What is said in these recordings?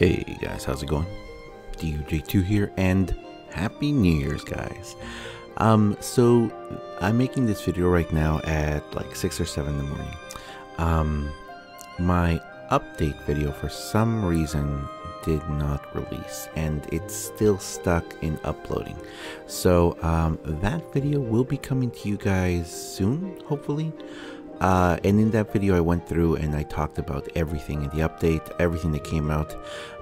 Hey guys, how's it going? DUJ2 here and Happy New Year's guys. Um, so I'm making this video right now at like 6 or 7 in the morning. Um, my update video for some reason did not release and it's still stuck in uploading. So um, that video will be coming to you guys soon, hopefully. Uh, and in that video, I went through and I talked about everything in the update, everything that came out,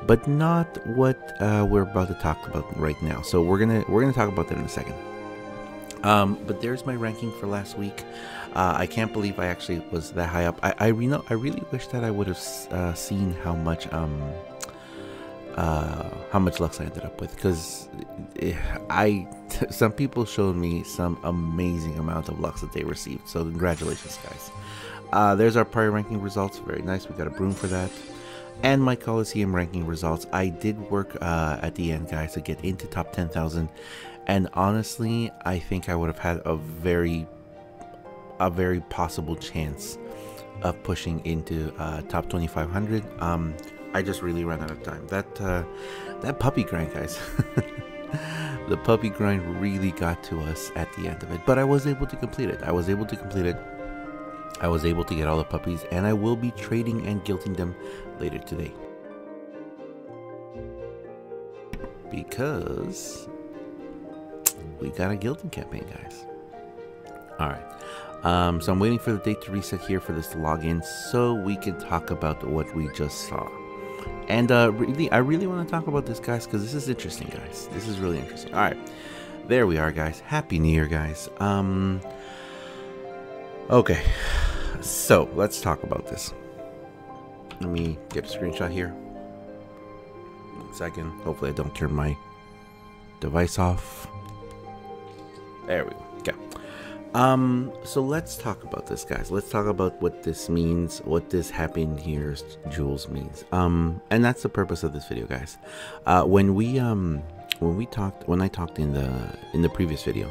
but not what uh, we're about to talk about right now. So we're gonna we're gonna talk about that in a second. Um, but there's my ranking for last week. Uh, I can't believe I actually was that high up. I I, I really wish that I would have uh, seen how much um uh, how much Lux I ended up with because I some people showed me some amazing amount of Lux that they received. So congratulations, guys. Uh, there's our prior ranking results. Very nice. We got a broom for that. And my Coliseum ranking results. I did work uh, at the end, guys, to get into top 10,000. And honestly, I think I would have had a very, a very possible chance of pushing into uh, top 2,500. Um, I just really ran out of time. That uh, that puppy grind, guys. the puppy grind really got to us at the end of it, but I was able to complete it. I was able to complete it. I was able to get all the puppies, and I will be trading and guilting them later today. Because we got a guilting campaign, guys. All right. Um, so I'm waiting for the date to reset here for this to log in so we can talk about what we just saw. And uh, really, I really want to talk about this, guys, because this is interesting, guys. This is really interesting. All right, there we are, guys. Happy New Year, guys. Um, okay, so let's talk about this. Let me get a screenshot here. One second. Hopefully, I don't turn my device off. There we go. Okay. Um, so let's talk about this, guys. Let's talk about what this means, what this happened here's jewels means. Um, and that's the purpose of this video, guys. Uh, when we um, when we talked, when I talked in the in the previous video,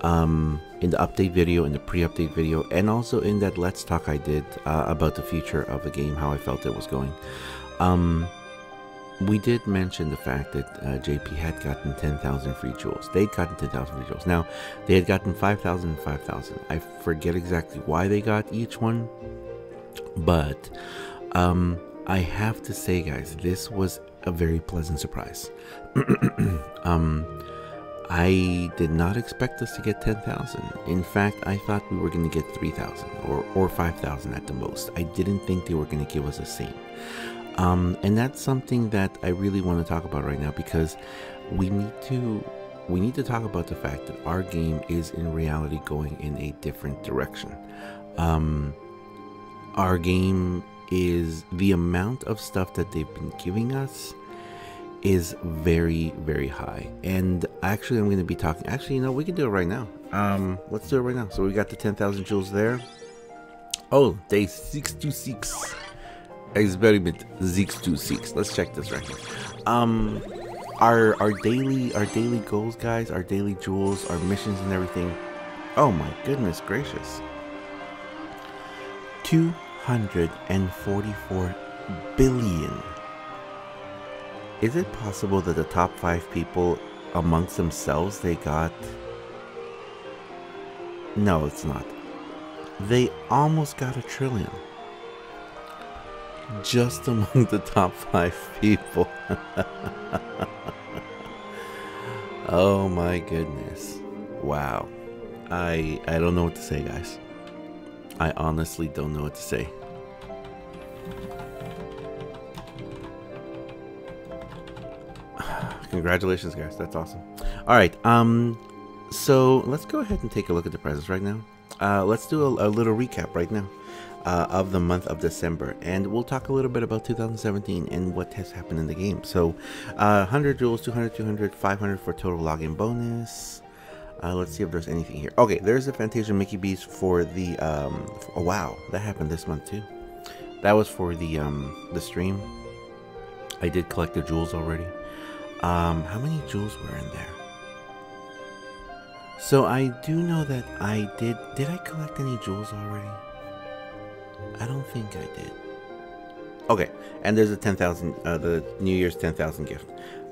um, in the update video, in the pre-update video, and also in that let's talk I did uh, about the future of the game, how I felt it was going. Um, we did mention the fact that uh, JP had gotten 10,000 free jewels. They'd gotten 10,000 free jewels. Now, they had gotten 5,000 and 5,000. I forget exactly why they got each one, but um, I have to say, guys, this was a very pleasant surprise. um, I did not expect us to get 10,000. In fact, I thought we were going to get 3,000 or, or 5,000 at the most. I didn't think they were going to give us the same. Um, and that's something that I really want to talk about right now because we need to we need to talk about the fact that our game is in reality going in a different direction. Um, our game is the amount of stuff that they've been giving us is very very high. And actually i'm going to be talking actually you know we can do it right now. Um let's do it right now. So we got the 10,000 jewels there. Oh day 626 experiment 626 let's check this ranking um our our daily our daily goals guys our daily jewels our missions and everything. Oh my goodness gracious. 244 billion. Is it possible that the top five people amongst themselves they got? No it's not. They almost got a trillion just among the top five people. oh my goodness. Wow. I I don't know what to say, guys. I honestly don't know what to say. Congratulations, guys. That's awesome. All right. Um so let's go ahead and take a look at the presents right now. Uh let's do a, a little recap right now uh, of the month of December, and we'll talk a little bit about 2017 and what has happened in the game. So, uh, 100 jewels, 200, 200, 500 for total login bonus. Uh, let's see if there's anything here. Okay, there's the Fantasia Mickey B's for the. Um, for, oh wow, that happened this month too. That was for the um, the stream. I did collect the jewels already. Um, how many jewels were in there? So I do know that I did. Did I collect any jewels already? I don't think I did. Okay, and there's a 10,000, uh, the New Year's 10,000 gift.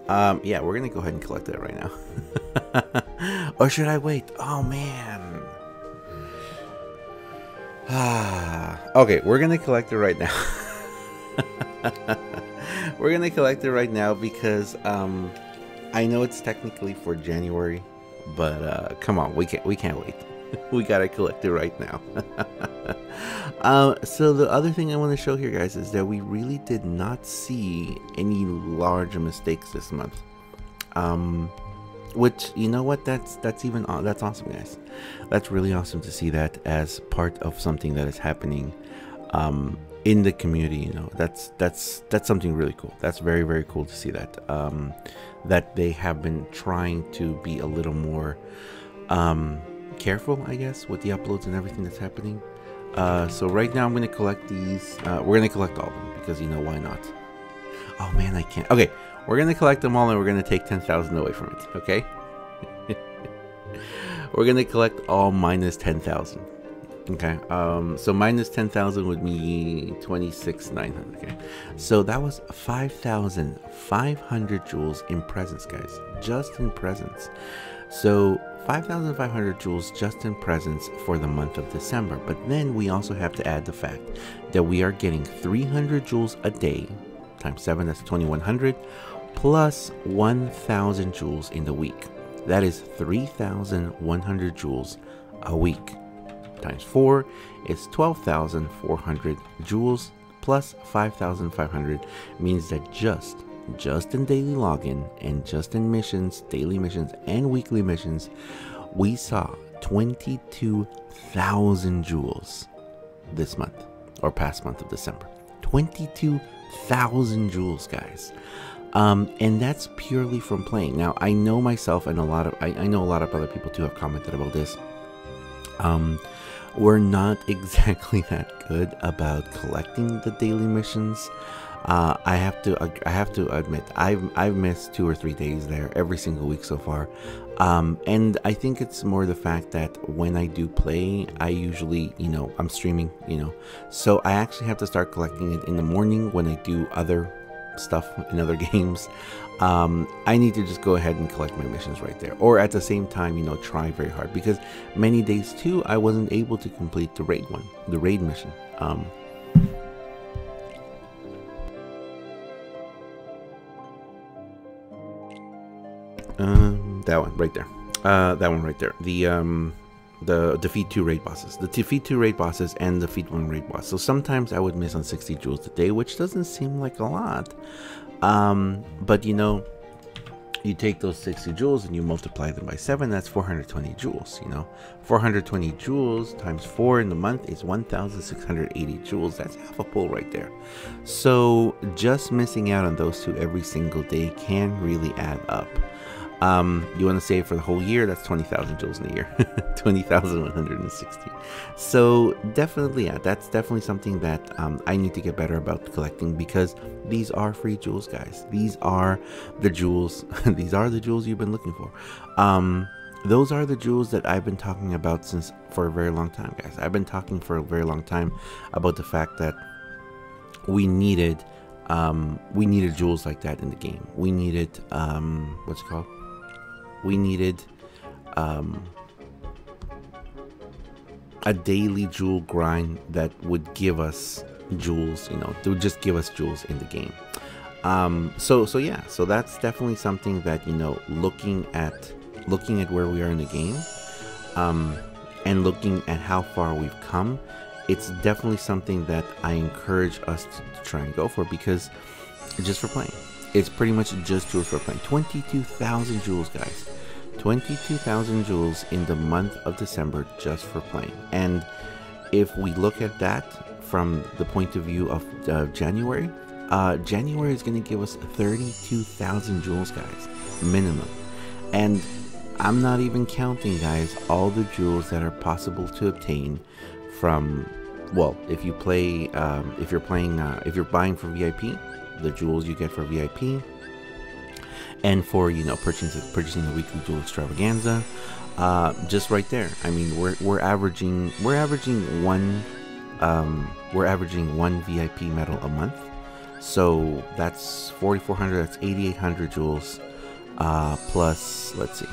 Um, yeah, we're gonna go ahead and collect that right now. or should I wait? Oh man. Ah, okay, we're gonna collect it right now. we're gonna collect it right now because um, I know it's technically for January, but uh, come on, we can't we can't wait. we gotta collect it right now. uh, so the other thing I want to show here, guys, is that we really did not see any large mistakes this month. Um, which you know what? That's that's even that's awesome, guys. That's really awesome to see that as part of something that is happening um, in the community. You know, that's that's that's something really cool. That's very very cool to see that. Um, that they have been trying to be a little more um, careful, I guess, with the uploads and everything that's happening. Uh, so right now I'm going to collect these. Uh, we're going to collect all of them because you know why not. Oh man, I can't. Okay, we're going to collect them all and we're going to take 10,000 away from it. Okay. we're going to collect all minus 10,000. Okay. Um, so minus 10,000 would be 26,900. Okay. So that was 5,500 jewels in presents, guys. Just in presents. So 5,500 jewels just in presents for the month of December. But then we also have to add the fact that we are getting 300 jewels a day, times 7, that's 2,100, plus 1,000 jewels in the week. That is 3,100 jewels a week. Times 4 is 12,400 jewels plus 5,500 means that just just in daily login and just in missions, daily missions, and weekly missions, we saw 22,000 jewels this month or past month of December. 22,000 jewels, guys. Um, and that's purely from playing. Now, I know myself and a lot of, I, I know a lot of other people too have commented about this. Um, we're not exactly that good about collecting the daily missions. Uh, I have to I have to admit I've I've missed two or three days there every single week so far, um, and I think it's more the fact that when I do play, I usually you know I'm streaming you know, so I actually have to start collecting it in the morning when I do other stuff in other games. Um, I need to just go ahead and collect my missions right there, or at the same time you know try very hard because many days too I wasn't able to complete the raid one, the raid mission. Um, Um, that one right there. Uh, that one right there. The um, the defeat two raid bosses. The defeat two raid bosses and defeat one raid boss. So sometimes I would miss on 60 jewels a day, which doesn't seem like a lot. Um, but you know, you take those 60 jewels and you multiply them by 7 that's 420 jewels you know 420 jewels times 4 in the month is 1680 jewels that's half a pull right there so just missing out on those two every single day can really add up um, you want to save for the whole year, that's 20,000 jewels in a year. 20,160. So definitely, yeah, that's definitely something that um, I need to get better about collecting because these are free jewels, guys. These are the jewels. these are the jewels you've been looking for. Um, those are the jewels that I've been talking about since for a very long time, guys. I've been talking for a very long time about the fact that we needed um, we needed jewels like that in the game. We needed um, what's it called? We needed um, a daily jewel grind that would give us jewels, you know, to just give us jewels in the game. Um, so so yeah, so that's definitely something that you know, looking at looking at where we are in the game, um, and looking at how far we've come, it's definitely something that I encourage us to, to try and go for because just for playing. It's pretty much just jewels for playing. 22,000 jewels, guys. 22,000 jewels in the month of December just for playing. And if we look at that from the point of view of uh, January, uh, January is going to give us 32,000 jewels, guys, minimum. And I'm not even counting, guys, all the jewels that are possible to obtain from, well, if you play, um, if you're playing, uh, if you're buying for VIP, the jewels you get for VIP, and for you know purchasing purchasing the weekly jewel extravaganza. Uh, just right there. I mean, we're we're averaging we're averaging one um, we're averaging one VIP medal a month. So that's 4,400. That's 8,800 jewels. Uh, plus, let's see,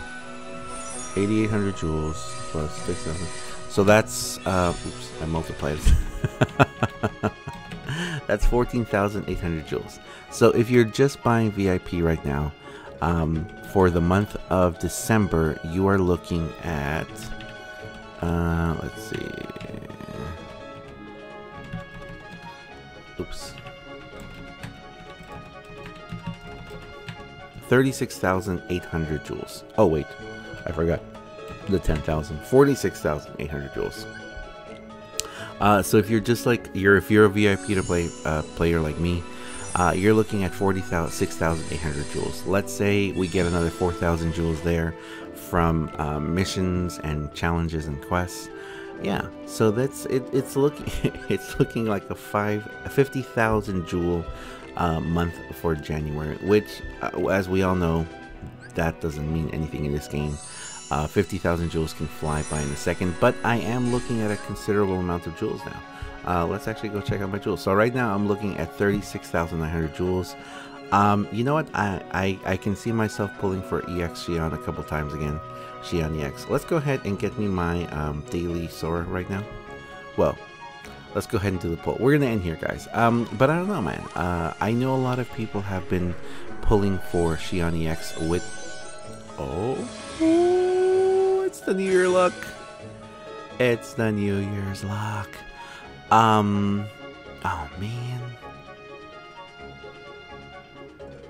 8,800 jewels plus 6,000. So that's, uh, oops, I multiplied. that's 14,800 jewels. So if you're just buying VIP right now, um, for the month of December, you are looking at, uh, let's see, oops, 36,800 jewels. Oh, wait. I forgot the 10,000. 46,800 jewels. Uh, so if you're just like you're if you're a VIP to play uh, player like me, uh, you're looking at 46,800 jewels. Let's say we get another 4,000 jewels there from um, missions and challenges and quests. Yeah, so that's it. It's looking it's looking like a five 50,000 jewel uh, month for January, which, uh, as we all know, that doesn't mean anything in this game. Uh, 50,000 jewels can fly by in a second, but I am looking at a considerable amount of jewels now. Uh, let's actually go check out my jewels. So right now I'm looking at 36,900 jewels. Um, you know what? I, I, I can see myself pulling for EX Xion a couple times again. Xion EX. Let's go ahead and get me my um, daily Sora right now. Well, let's go ahead and do the pull. We're gonna end here, guys. Um, but I don't know, man. Uh, I know a lot of people have been pulling for Xion EX with. Oh, it's the New Year luck. It's the New Year's luck. Um, oh man.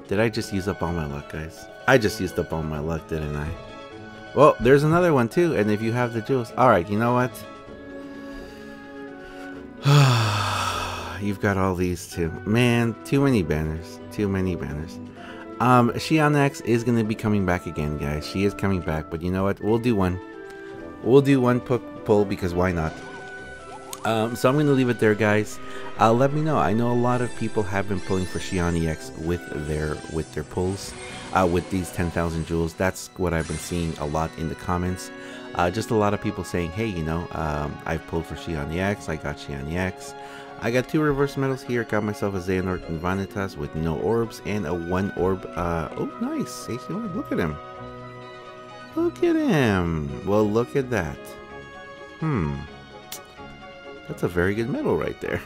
Did I just use up all my luck, guys? I just used up all my luck, didn't I? Well, there's another one too, and if you have the jewels, all right. You know what? You've got all these too. Man, too many banners. Too many banners. Um, Xion X is going to be coming back again, guys. She is coming back, but you know what? We'll do one. We'll do one pull because why not? Um, so I'm going to leave it there, guys. Uh, let me know. I know a lot of people have been pulling for Xion EX with their with their pulls, uh, with these 10,000 jewels. That's what I've been seeing a lot in the comments. Uh, just a lot of people saying, hey, you know, um, I've pulled for Xion EX, I got Xion EX. I got two reverse medals here, got myself a Xehanort and Vanitas with no orbs, and a one orb, uh, oh nice, look at him. Look at him. Well, look at that. Hmm. That's a very good medal right there.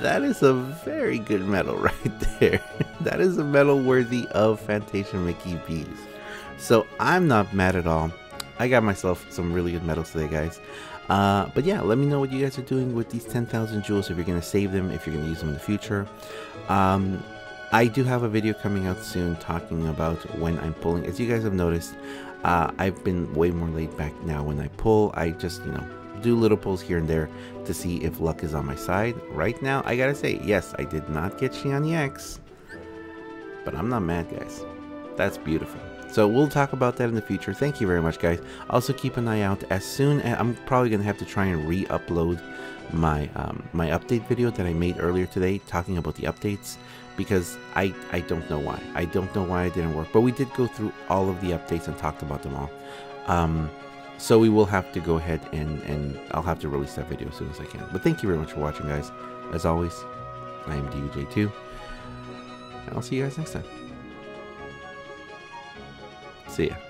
that is a very good medal right there. that is a medal worthy of Fantasia Mickey B's. So I'm not mad at all. I got myself some really good medals today, guys. Uh, but yeah, let me know what you guys are doing with these 10,000 jewels, if you're going to save them, if you're going to use them in the future. Um, I do have a video coming out soon talking about when I'm pulling. As you guys have noticed, uh, I've been way more laid back now when I pull. I just, you know, do little pulls here and there to see if luck is on my side. Right now, I gotta say, yes, I did not get Xion X, but I'm not mad, guys. That's beautiful. So we'll talk about that in the future. Thank you very much, guys. Also, keep an eye out. As soon as I'm probably gonna have to try and re-upload my um, my update video that I made earlier today, talking about the updates, because I I don't know why. I don't know why it didn't work. But we did go through all of the updates and talked about them all. Um, so we will have to go ahead and, and I'll have to release that video as soon as I can. But thank you very much for watching, guys. As always, I am DUJ2. And I'll see you guys next time. See ya.